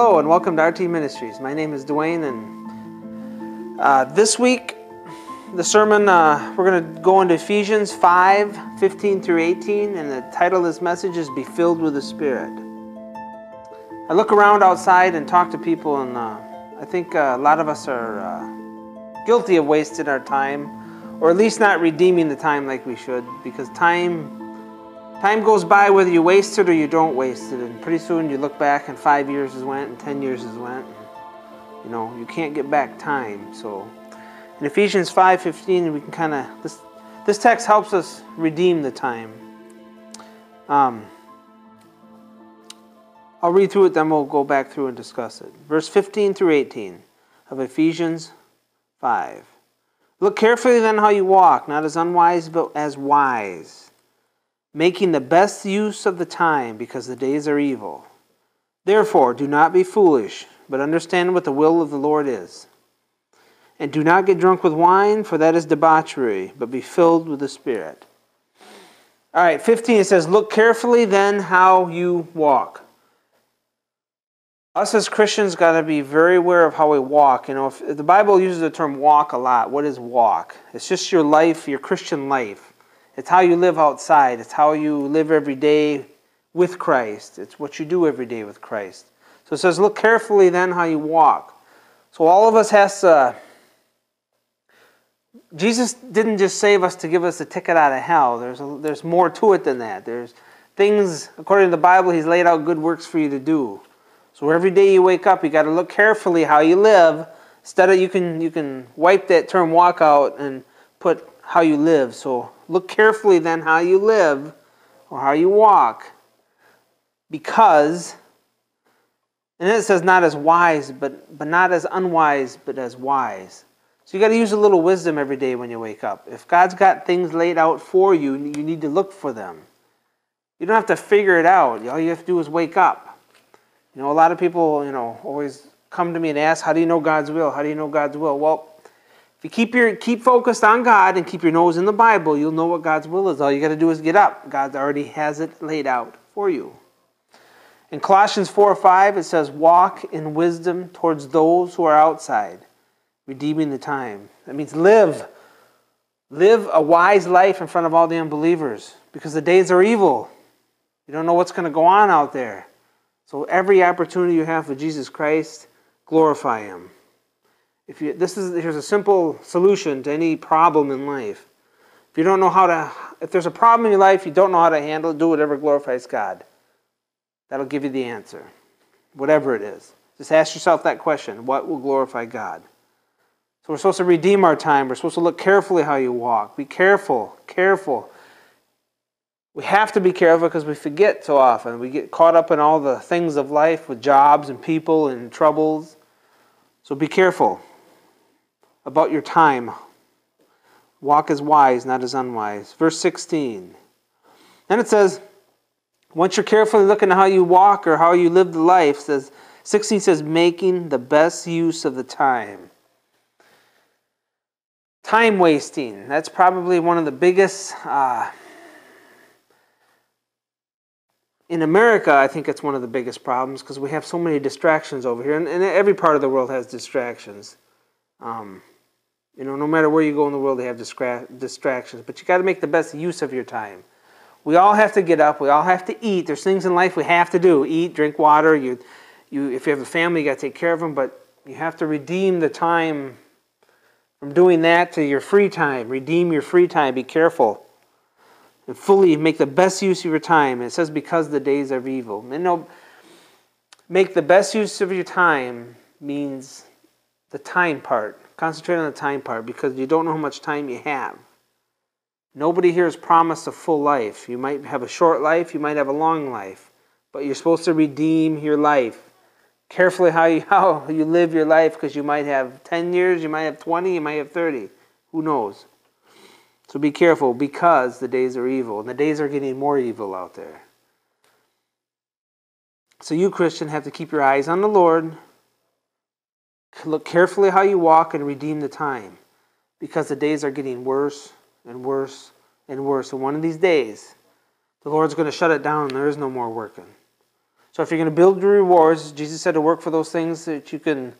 Hello and welcome to RT Ministries. My name is Dwayne, and uh, this week the sermon uh, we're going to go into Ephesians 5 15 through 18, and the title of this message is Be Filled with the Spirit. I look around outside and talk to people, and uh, I think uh, a lot of us are uh, guilty of wasting our time, or at least not redeeming the time like we should, because time Time goes by whether you waste it or you don't waste it, and pretty soon you look back and five years has went and ten years has went. You know, you can't get back time. So in Ephesians 5:15, we can kind of this this text helps us redeem the time. Um, I'll read through it, then we'll go back through and discuss it. Verse 15 through 18 of Ephesians 5. Look carefully then how you walk, not as unwise, but as wise making the best use of the time because the days are evil. Therefore, do not be foolish, but understand what the will of the Lord is. And do not get drunk with wine, for that is debauchery, but be filled with the Spirit. All right, 15 it says, Look carefully then how you walk. Us as Christians got to be very aware of how we walk. You know, if, the Bible uses the term walk a lot, what is walk? It's just your life, your Christian life. It's how you live outside. It's how you live every day with Christ. It's what you do every day with Christ. So it says, look carefully then how you walk. So all of us has to. Jesus didn't just save us to give us a ticket out of hell. There's a, there's more to it than that. There's things according to the Bible. He's laid out good works for you to do. So every day you wake up, you got to look carefully how you live. Instead of you can you can wipe that term walk out and put how you live. So Look carefully then how you live or how you walk. Because, and then it says not as wise, but, but not as unwise, but as wise. So you got to use a little wisdom every day when you wake up. If God's got things laid out for you, you need to look for them. You don't have to figure it out. All you have to do is wake up. You know, a lot of people, you know, always come to me and ask, "How do you know God's will? How do you know God's will?" Well, if you keep your keep focused on God and keep your nose in the Bible, you'll know what God's will is. All you got to do is get up. God already has it laid out for you. In Colossians 4 or 5, it says, Walk in wisdom towards those who are outside, redeeming the time. That means live. Live a wise life in front of all the unbelievers because the days are evil. You don't know what's going to go on out there. So every opportunity you have for Jesus Christ, glorify Him. If you, this is here's a simple solution to any problem in life. If you don't know how to, if there's a problem in your life, you don't know how to handle it, do whatever glorifies God. That'll give you the answer, whatever it is. Just ask yourself that question: What will glorify God? So we're supposed to redeem our time. We're supposed to look carefully how you walk. Be careful, careful. We have to be careful because we forget so often. We get caught up in all the things of life with jobs and people and troubles. So be careful about your time. Walk as wise, not as unwise. Verse 16. Then it says, once you're carefully looking at how you walk or how you live the life, says 16 says, making the best use of the time. Time wasting. That's probably one of the biggest. Uh, in America, I think it's one of the biggest problems because we have so many distractions over here, and, and, every part of the world has distractions. Um, you know, no matter where you go in the world, they have distra- distractions. But you got to make the best use of your time. We all have to get up. We all have to eat. There's things in life we have to do: eat, drink water. You, you, if you have a family, you got to take care of them. But you have to redeem the time from doing that to your free time. Redeem your free time. Be careful and fully make the best use of your time. It says because the days are evil. And no, make the best use of your time means the time part. Concentrate on the time part because you don't know how much time you have. Nobody here is promised a full life. You might have a short life, you might have a long life, but you're supposed to redeem your life. Carefully how you, how you live your life because you might have 10 years, you might have 20, you might have 30. Who knows? So be careful because the days are evil, and the days are getting more evil out there. So you, Christian, have to keep your eyes on the Lord Look carefully how you walk and redeem the time because the days are getting worse and worse and worse. And one of these days, the Lord's going to shut it down and there is no more working. So if you're going to build your rewards, Jesus said to work for those things that you can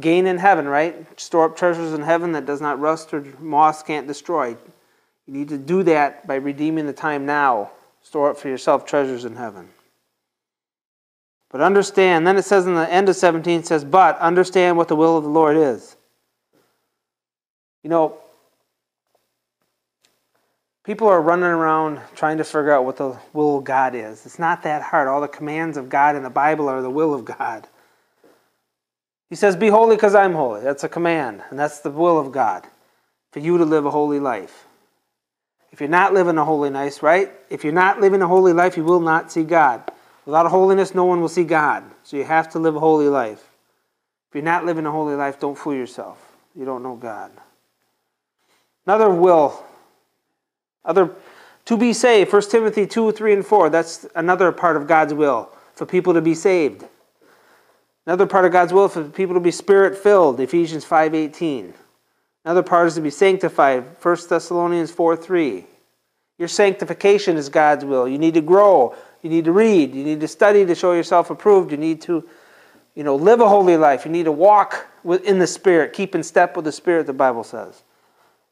gain in heaven, right? Store up treasures in heaven that does not rust or moss can't destroy. You need to do that by redeeming the time now. Store up for yourself treasures in heaven. But understand, then it says in the end of 17, it says, but understand what the will of the Lord is. You know, people are running around trying to figure out what the will of God is. It's not that hard. All the commands of God in the Bible are the will of God. He says, Be holy because I'm holy. That's a command, and that's the will of God for you to live a holy life. If you're not living a holy life, right? If you're not living a holy life, you will not see God. Without holiness, no one will see God. So you have to live a holy life. If you're not living a holy life, don't fool yourself. You don't know God. Another will, other to be saved. 1 Timothy 2, 3, and 4. That's another part of God's will for people to be saved. Another part of God's will for people to be spirit filled, Ephesians 5:18. Another part is to be sanctified, 1 Thessalonians 4:3. Your sanctification is God's will. You need to grow. You need to read. You need to study to show yourself approved. You need to, you know, live a holy life. You need to walk in the Spirit, keep in step with the Spirit, the Bible says.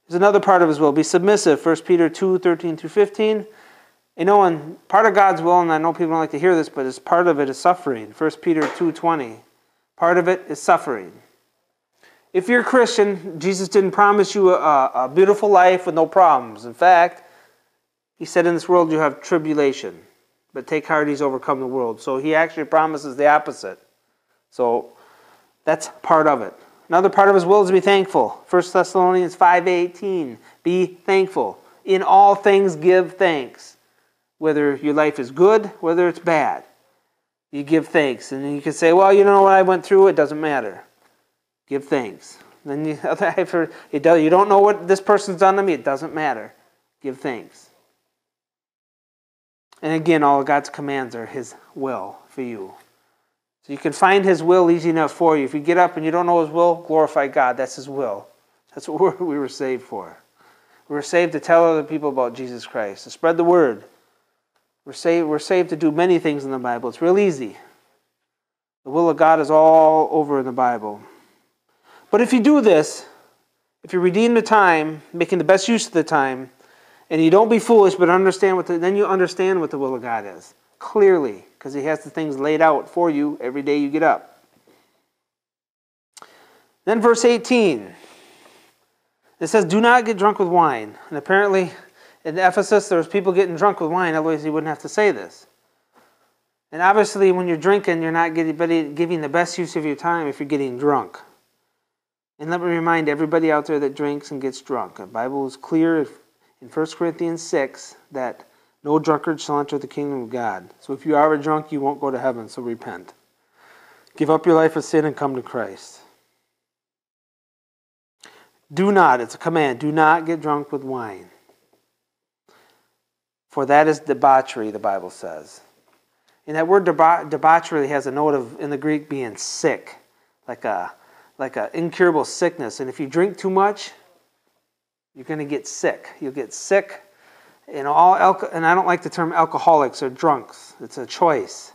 There's another part of his will. Be submissive, 1 Peter 2, 13 through 15. You know, and part of God's will, and I know people don't like to hear this, but as part of it is suffering. 1 Peter 2.20. Part of it is suffering. If you're a Christian, Jesus didn't promise you a, a beautiful life with no problems. In fact, he said in this world you have tribulation, but take heart, he's overcome the world. So he actually promises the opposite. So that's part of it. Another part of his will is to be thankful. 1 Thessalonians 5.18, be thankful. In all things give thanks whether your life is good, whether it's bad. You give thanks. And you can say, well, you know what I went through? It doesn't matter. Give thanks. Then you, you don't know what this person's done to me? It doesn't matter. Give thanks. And again, all of God's commands are His will for you. So you can find His will easy enough for you. If you get up and you don't know His will, glorify God. That's His will. That's what we were saved for. We were saved to tell other people about Jesus Christ, to spread the word. We're saved, we're saved to do many things in the Bible. It's real easy. The will of God is all over in the Bible. But if you do this, if you redeem the time, making the best use of the time, and you don't be foolish, but understand what the, then you understand what the will of God is clearly, because He has the things laid out for you every day you get up. Then verse 18. It says, Do not get drunk with wine. And apparently, in Ephesus, there was people getting drunk with wine, otherwise he wouldn't have to say this. And obviously, when you're drinking, you're not getting, giving the best use of your time if you're getting drunk. And let me remind everybody out there that drinks and gets drunk. The Bible is clear in 1 Corinthians 6 that no drunkard shall enter the kingdom of God. So if you are a drunk, you won't go to heaven, so repent. Give up your life of sin and come to Christ. Do not, it's a command, do not get drunk with wine for that is debauchery, the Bible says. And that word deba- debauchery has a note of, in the Greek, being sick, like a like an incurable sickness. And if you drink too much, you're going to get sick. You'll get sick. And all alco- and I don't like the term alcoholics or drunks. It's a choice.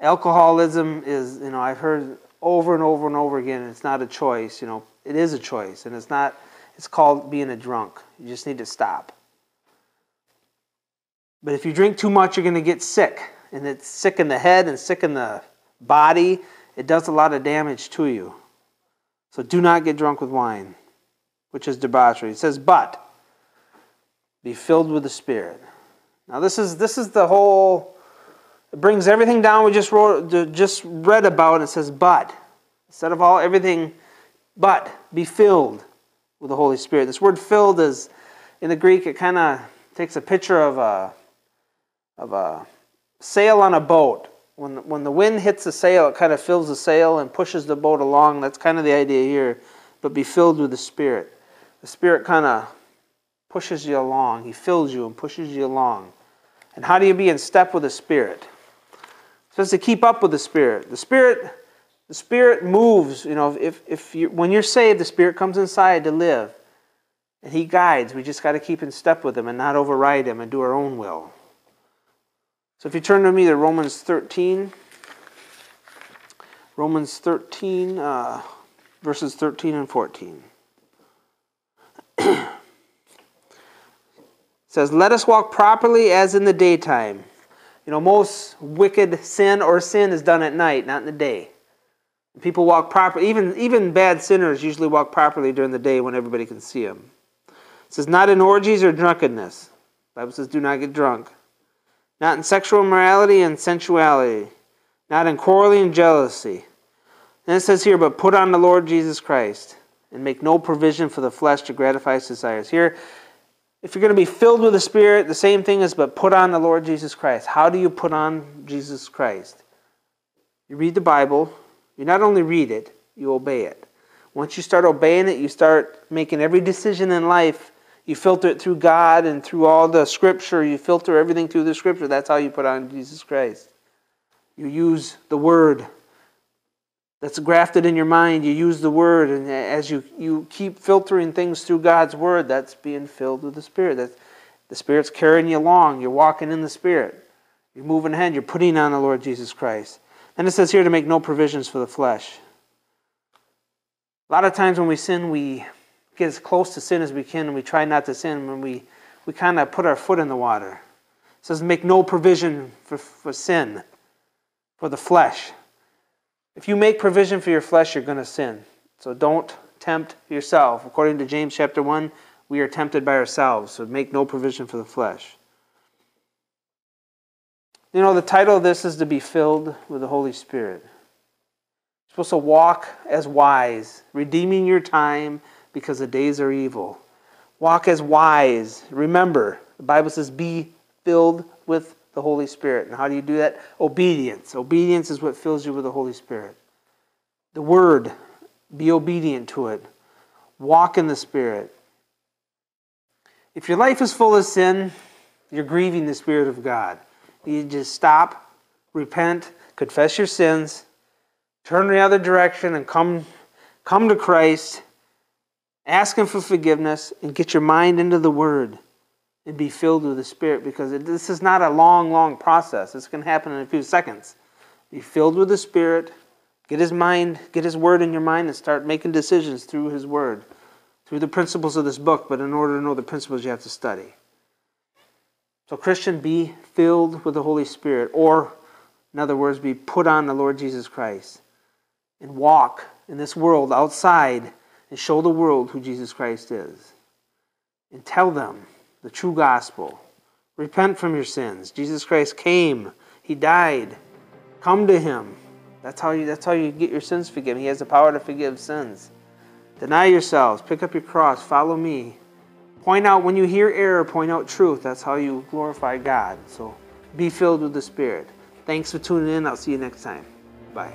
Alcoholism is, you know, I've heard over and over and over again. It's not a choice. You know, it is a choice, and it's not. It's called being a drunk. You just need to stop. But if you drink too much, you're going to get sick. And it's sick in the head and sick in the body. It does a lot of damage to you. So do not get drunk with wine, which is debauchery. It says, but be filled with the Spirit. Now this is this is the whole it brings everything down we just wrote just read about. It says, but instead of all everything, but be filled with the Holy Spirit. This word filled is in the Greek, it kind of takes a picture of a of a sail on a boat. When, when the wind hits the sail, it kind of fills the sail and pushes the boat along. That's kind of the idea here. But be filled with the Spirit. The Spirit kind of pushes you along. He fills you and pushes you along. And how do you be in step with the Spirit? It's supposed to keep up with the Spirit. The Spirit, the Spirit moves. You know, if, if you, when you're saved, the Spirit comes inside to live. And He guides. We just got to keep in step with Him and not override Him and do our own will. So if you turn to me to Romans 13, Romans 13, uh, verses 13 and 14. says, Let us walk properly as in the daytime. You know, most wicked sin or sin is done at night, not in the day. People walk properly, even, even bad sinners usually walk properly during the day when everybody can see them. It says, Not in orgies or drunkenness. The Bible says, Do not get drunk. Not in sexual immorality and sensuality. Not in quarreling and jealousy. And it says here, But put on the Lord Jesus Christ and make no provision for the flesh to gratify its desires. Here, if you're going to be filled with the Spirit, the same thing is, but put on the Lord Jesus Christ. How do you put on Jesus Christ? You read the Bible. You not only read it, you obey it. Once you start obeying it, you start making every decision in life. You filter it through God and through all the Scripture. You filter everything through the Scripture. That's how you put on Jesus Christ. You use the Word that's grafted in your mind. You use the Word, and as you, you keep filtering things through God's Word, that's being filled with the Spirit. That's, the Spirit's carrying you along. You're walking in the Spirit. You're moving ahead. You're putting on the Lord Jesus Christ. And it says here to make no provisions for the flesh. A lot of times when we sin, we get as close to sin as we can, and we try not to sin when we, we kind of put our foot in the water. It says make no provision for, for sin, for the flesh. If you make provision for your flesh, you're going to sin. So don't tempt yourself. According to James chapter 1, we are tempted by ourselves, so make no provision for the flesh. You know, the title of this is to be filled with the Holy Spirit. You're supposed to walk as wise, redeeming your time because the days are evil. Walk as wise. Remember, the Bible says, be filled with the Holy Spirit. And how do you do that? Obedience. Obedience is what fills you with the Holy Spirit. The Word, be obedient to it. Walk in the Spirit. If your life is full of sin, you're grieving the Spirit of God. You just stop, repent, confess your sins, turn the other direction, and come, come to Christ. Ask Him for forgiveness and get your mind into the Word and be filled with the Spirit because it, this is not a long, long process. This can happen in a few seconds. Be filled with the Spirit, get His mind, get His Word in your mind, and start making decisions through His Word, through the principles of this book. But in order to know the principles, you have to study. So, Christian, be filled with the Holy Spirit, or in other words, be put on the Lord Jesus Christ and walk in this world outside and show the world who Jesus Christ is. And tell them the true gospel. Repent from your sins. Jesus Christ came, He died. Come to Him. That's how you, that's how you get your sins forgiven. He has the power to forgive sins. Deny yourselves, pick up your cross, follow me. Point out when you hear error, point out truth. That's how you glorify God. So be filled with the Spirit. Thanks for tuning in. I'll see you next time. Bye.